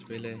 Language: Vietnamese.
Spele.